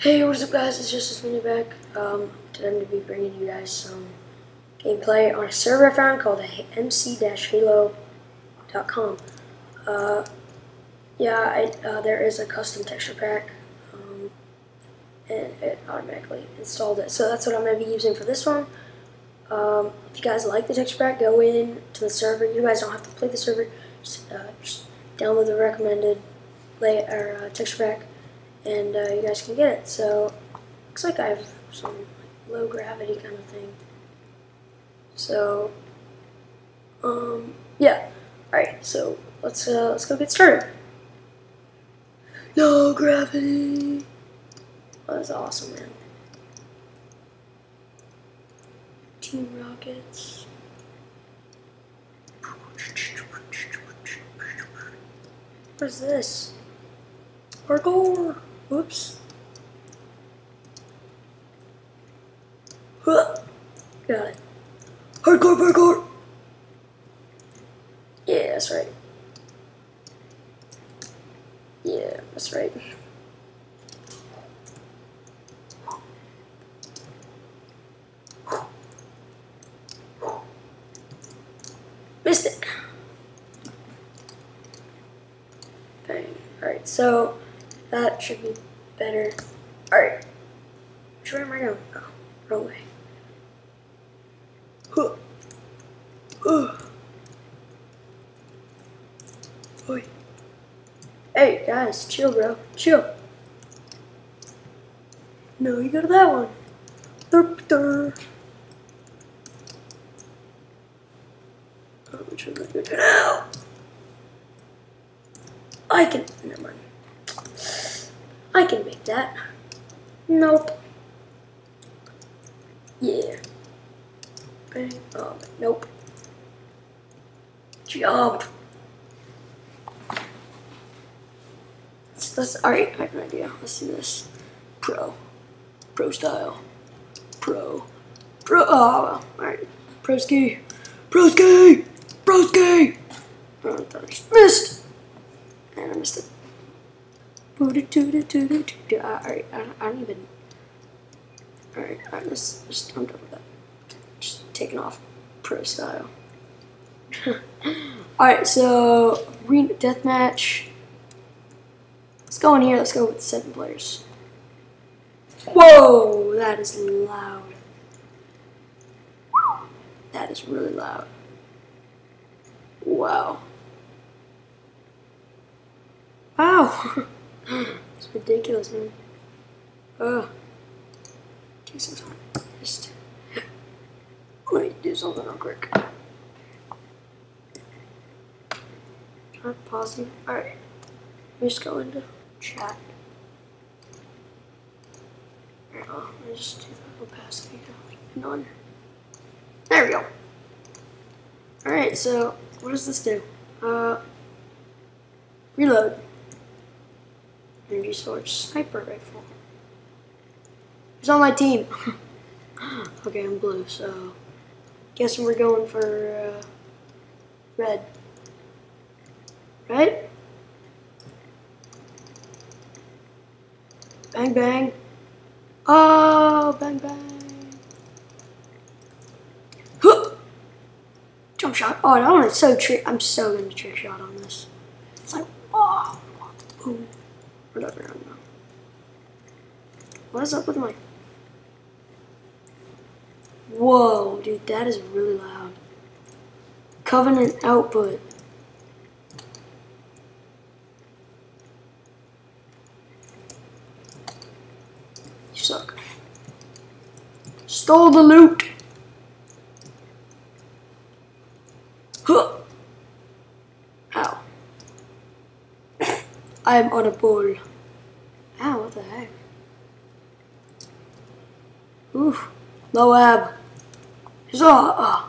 Hey, what's up guys? It's just Mini back. Um, today I'm going to be bringing you guys some gameplay on a server I found called mc-halo.com. Uh, yeah, I, uh, there is a custom texture pack, um, and it automatically installed it. So that's what I'm going to be using for this one. Um, if you guys like the texture pack, go in to the server. You guys don't have to play the server. Just, uh, just download the recommended or uh, texture pack and uh, you guys can get it. So looks like I have some like, low gravity kind of thing. So um, yeah. All right. So let's uh, let's go get started. No gravity. Oh, that's awesome, man. Team Rockets. What is this? Parkour! Whoops. Huh. Got it. Hardcore parkour! Yeah, that's right. Yeah, that's right. Missed it. Bang. Alright, so that should be better. Alright. Which way am I going? Oh, wrong way. Huh. Huh. Hey, guys, chill, bro. Chill. No, you go to that one. Derp, derp. Oh, which one am I going to now? I can. Never mind. I can make that. Nope. Yeah. Oh, nope. Jump. Let's, alright, I have an idea. Let's do this. Pro. Pro style. Pro. Pro. Oh, alright. Pro ski. Pro ski! Pro ski! Oh, missed. And I missed it. Alright, I, I don't even. Alright, alright, let's just. I'm done with that. Just taking off pro style. alright, so. Arena deathmatch. Let's go in here. Let's go with seven players. Whoa, that is loud. That is really loud. Wow. Wow. it's ridiculous, man. Ugh. Take some time. Just let me do something real quick. Try pausing. Alright. Let me just go into chat. Oh, let me just do the opacity to none. There we go. Alright, so what does this do? Uh reload energy storage sniper rifle. He's on my team? okay, I'm blue, so guessing we're going for uh, red. Right? Bang bang. Oh, bang bang. Huh! Jump shot. Oh, that one is so trick. I'm so gonna trick shot on this. It's like, oh. Whatever, I don't know. What is up with my... Whoa, dude, that is really loud. Covenant output. You suck. Stole the loot. Huh. Ow. I'm on a bull. Ow, what the heck? Oof. Moab. Huzzah! Uh.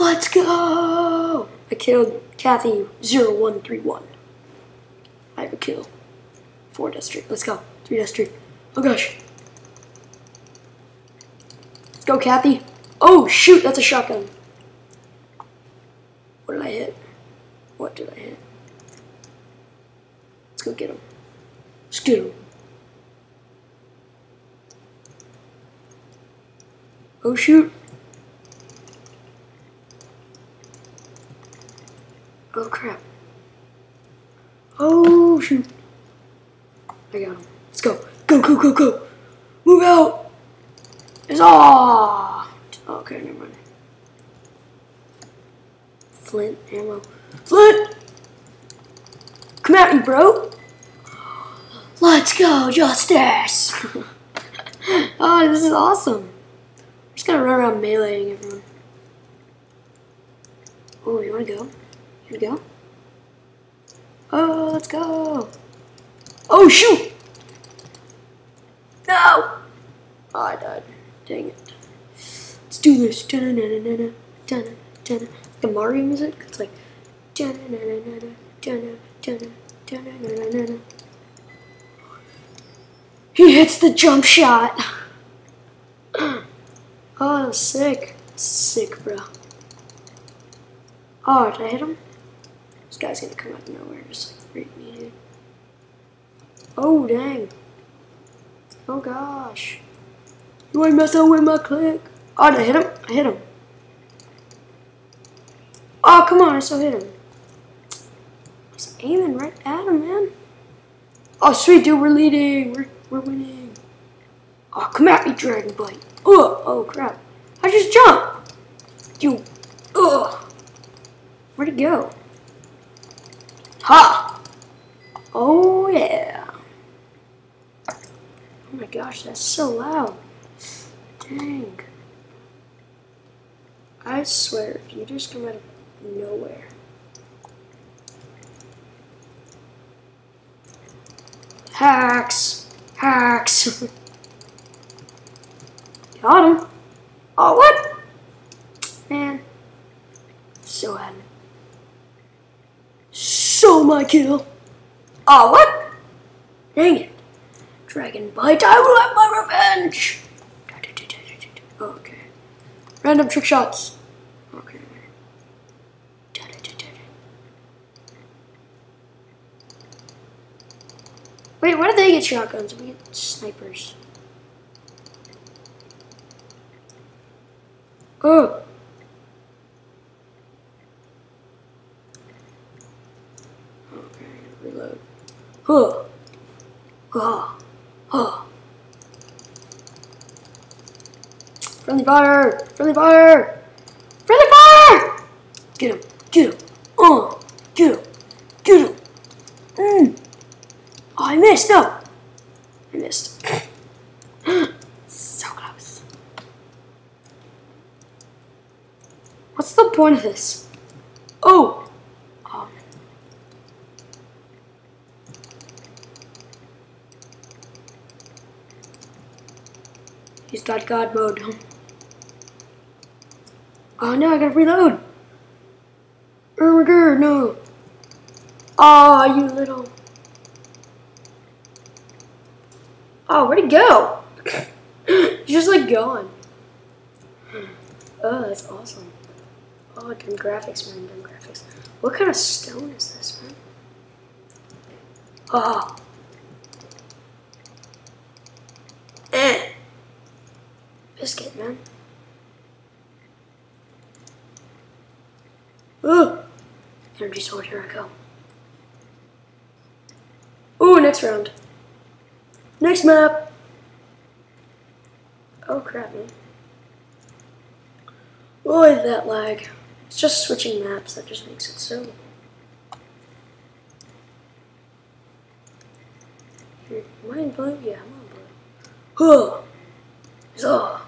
Let's go! I killed Kathy 0131. I have a kill. Four streak. Let's go. Three streak. Oh gosh. Let's go, Kathy. Oh shoot, that's a shotgun. What did I hit? What did I hit? Go get him. Let's get him. Oh shoot. Oh crap. Oh shoot. I got him. Let's go. Go, go, go, go. Move out. It's all. Okay, never mind. Flint ammo. Flint! Come at me, bro. Let's go, Justice. oh, this is awesome. I'm just gonna run around meleeing everyone. Oh, you wanna go? You wanna go? Oh, let's go. Oh, shoot! No! Oh, I died. Dang it. Let's do this. Da-na-na-na-na-na. Da-na, da-na. The Mario music. It's like. da-na-na-na-na-na, da-na, da-na, da-na-na-na-na. He hits the jump shot. Oh, sick. Sick, bro. Oh, did I hit him? This guy's gonna come out of nowhere and just like rape me, dude. Oh, dang. Oh, gosh. You ain't messing with my click. Oh, did I hit him? I hit him. Oh, come on, I still hit him. I was aiming right at him, man. Oh, sweet, dude, we're leading. We're, we're winning. Oh, come at me, Dragon Bite. Oh, oh, crap. I just jumped. You, ugh. Where'd it go? Ha! Oh, yeah. Oh my gosh, that's so loud. Dang. I swear, if you just come out of nowhere. Hacks! Hacks! Got him! Oh, what? Man. So happy. So my kill. Oh, what? Dang it. Dragon bite, I will have my revenge! Okay. Random trick shots. Okay. Wait, why do they get shotguns? We get snipers. Oh. Okay, reload. Huh. Huh. Huh. Friendly fire! Friendly fire! Friendly fire! Get him! Get him! Uh! Get him! Get him! Mm. Oh, I missed! No! I missed. so close. What's the point of this? Oh! Oh. He's got God mode. Oh no, I gotta reload. God, no. Oh, you little. Oh, where'd he go? He's just like gone. Oh, that's awesome. Dumb graphics, man, dumb graphics. What kind of stone is this, man? Oh. Eh. Biscuit, man. Ooh. Energy sword, here I go. Ooh, next round. Next map. Oh crap, man. Boy, that lag. It's just switching maps that just makes it so. Am I in blue? Yeah, I'm on blue. Huh. So. Uh,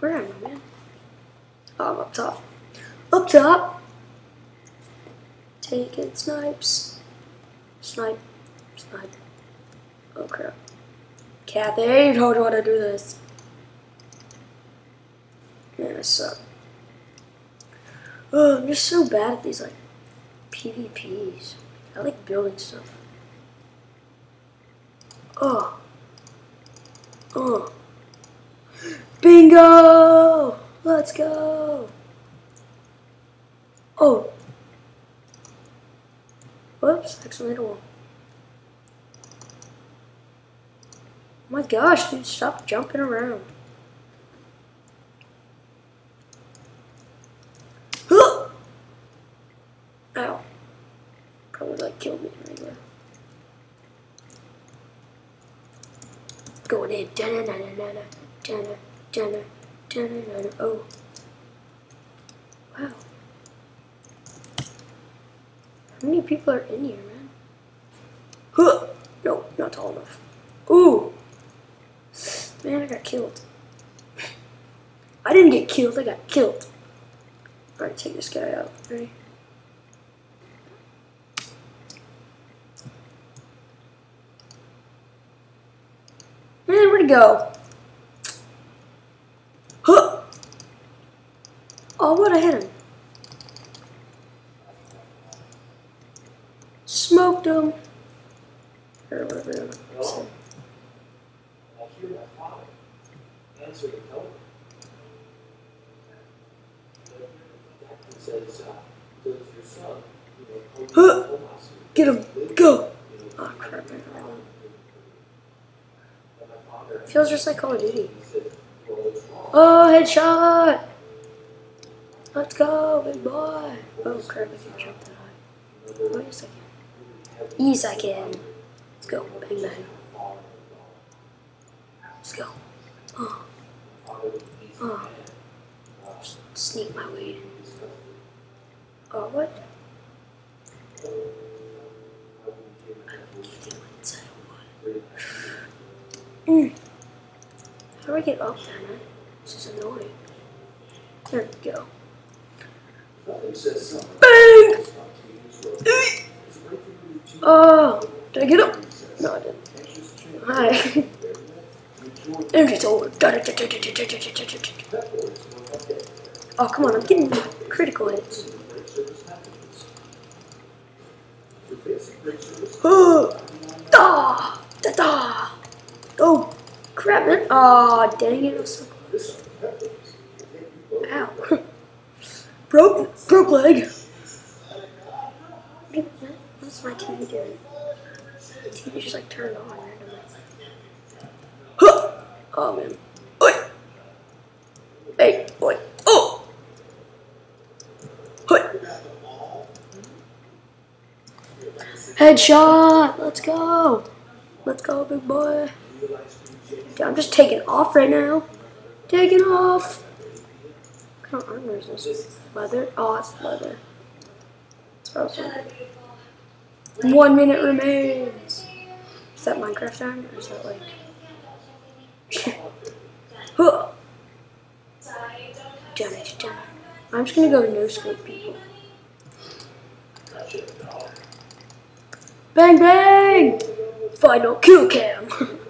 Where am I, man? Oh, I'm up top. Up top. Taking snipes. Snipe. Snipe. Oh crap. Kathy, you me how to do this. Man, I suck. Oh, I'm just so bad at these like PvPs. I like building stuff. Oh. Oh. Bingo! Let's go! Oh. Whoops, accidentally hit a wall. My gosh, dude, stop jumping around. Huh! Ow. Probably like killed me right there. Going in. Da-na-na-na-na-na. Da-na, da-na, da-na-na-na. Oh. Wow. How many people are in here, man? Huh! No, not tall enough. Ooh! Man, I got killed. I didn't get killed, I got killed. Alright, take this guy out. Ready? Man, where'd he go? Huh! Oh, what? I hit him. Smoked him. Or whatever. I'm saying. I hear my father answer the telephone. He says, uh, does your son, you know, come Huh. home last week? Get him. Go. Oh, crap. man. And my father, Feels just like Call of Duty. Oh, headshot! Let's go, big boy. Oh, crap. I can't jump that high. Wait a second. Yes, I can. Let's go. Bang, bang. Let's go. Oh, oh. Just sneak my way in. Oh, what? Inside of what? Mm. How do I get up there, man? This is annoying. There we go. Bang! oh, did I get up? No, I didn't. Hi. and it's. Oh, come on, I'm getting critical hits. Oh! Da! Da da! Crap, man. Oh, dang it. I was so both. Ow. broke, broke leg. What's my TV doing? The TV just like turned on randomly. Huh. Oh man. Oi. Hey, boy. Oh. Oi. Headshot. Let's go. Let's go, big boy. Dude, I'm just taking off right now. Taking off. What kind of armor is this? Leather? Oh, it's leather. It's awesome. One minute remains. Is that Minecraft time? Or is that like. Huh. Done it. I'm just gonna go no scope people. Bang bang! Final kill cam!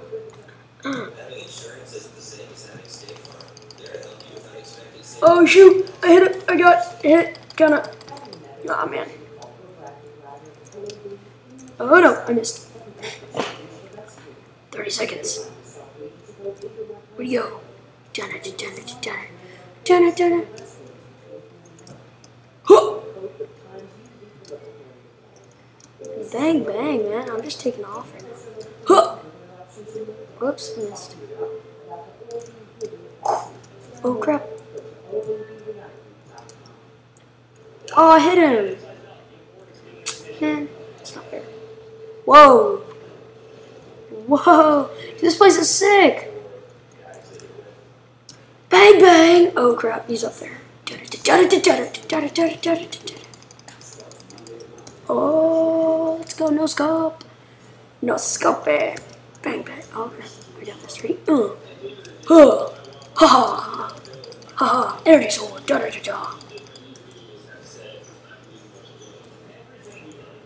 oh shoot! I hit it! I got hit! Gonna. Nah, man. Oh no, I missed. 30 seconds. Where'd you go? It. Dun it, dun it. Huh! Bang, bang, man. I'm just taking off right! Whoops, missed. Oh crap. Oh, I hit him. Man, it's not fair. Whoa. Whoa. This place is sick. Bang, bang. Oh crap, he's up there. Oh, let's go, no scope. No scope. Eh. Bang, bang. Crap, I got this. Ready? Uh. Huh. Ha ha. Ha ha. Energy sword. Da da da da.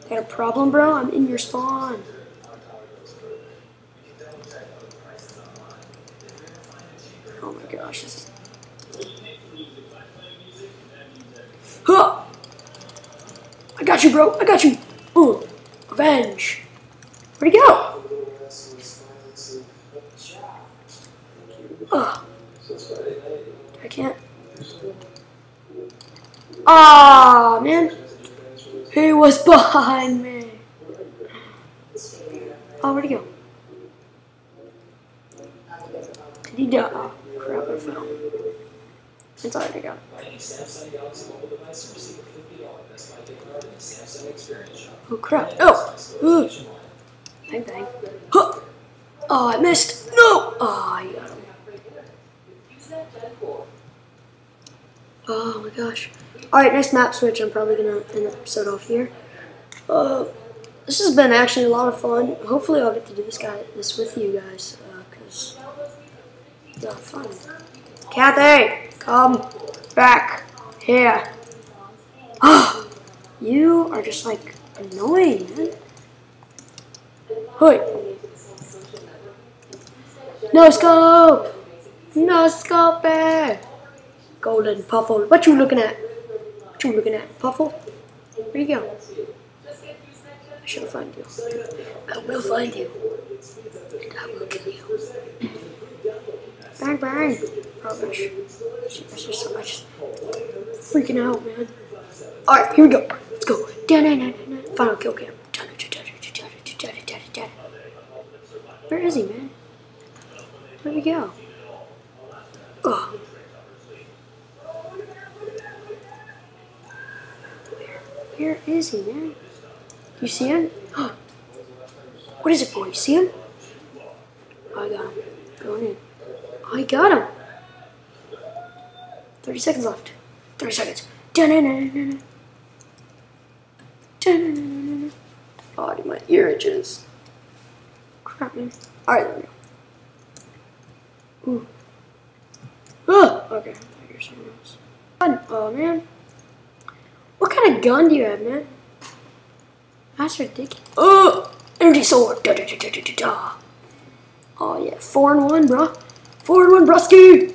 Got a problem, bro? I'm in your spawn. Oh my gosh, this is. Huh! I got you, bro. I got you. Ooh, revenge. Where'd he go? I. Ah, man. He was behind me. Oh, where'd he go? Did he die? Oh, crap, I fell. It's alright, I got. Oh, crap. Oh! Ooh. Bang, bang. Huh. Oh, I missed. No! Oh, you got him. Oh my gosh. Alright, next map switch. I'm probably going to end the episode off here. Uh, this has been actually a lot of fun. Hopefully I'll get to do this guy this with you guys. Because, yeah, fun. Kathy, come back here. Ah, you are just like annoying, man. Hey. No scope! No scope! Eh. Golden Puffle. What you looking at? What you looking at? Puffle? Where you go? I shall find you. I will find you. And I will kill you. Bang bang! Oh gosh. That's just so much freaking out, man. Alright, here we go. Let's go. Final kill cam. Where is he, man? Where'd he go? Oh. Where is he, man? You see him? what is it, boy? You see him? I got him. Going in. I got him. 30 seconds left. 30 seconds. Oh, dude, my ear itches. Crap, man. Alright, there we go. Ooh. Oh, okay. I thought you were else. Gun. Oh, man. What kind of gun do you have, man? That's ridiculous. Oh! Energy sword. Da, da, da, da, da, da. Oh, yeah. Four and one, bro. Four and one, brusky.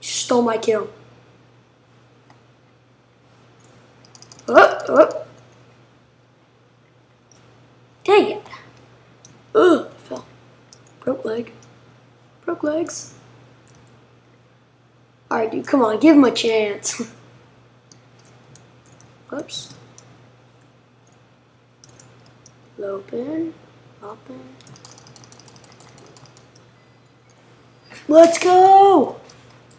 Stole my kill. Oh, oh. Dang it. Ugh, I fell. Broke leg. Broke legs. Alright, dude, come on, give him a chance. Whoops. Open. Open. Let's go!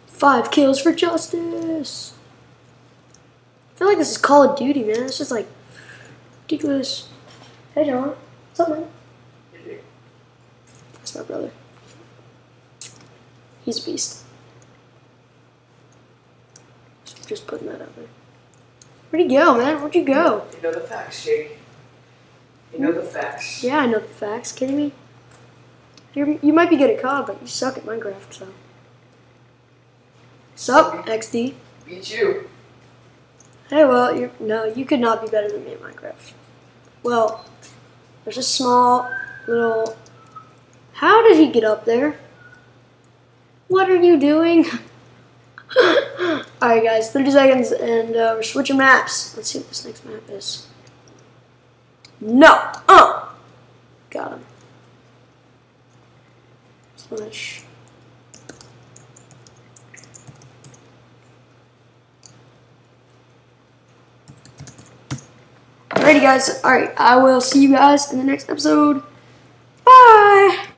Five kills for justice! I feel like this is Call of Duty, man. It's just like ridiculous. Hey, John. What's up, man? That's my brother. He's a beast. Just putting that out there. Where'd he go, man? Where'd you go? You know the facts, Jake. You know the facts. Yeah, I know the facts. Kidding me? You're, you might be good at COD, but you suck at Minecraft, so. Sup, XD? Beat you. Hey, well, you're, no, you could not be better than me at Minecraft. Well, there's a small little. How did he get up there? What are you doing? Alright, guys, 30 seconds, and uh, we're switching maps. Let's see what this next map is. No! Oh! Got him. Slash. Alrighty, guys. Alright, I will see you guys in the next episode. Bye!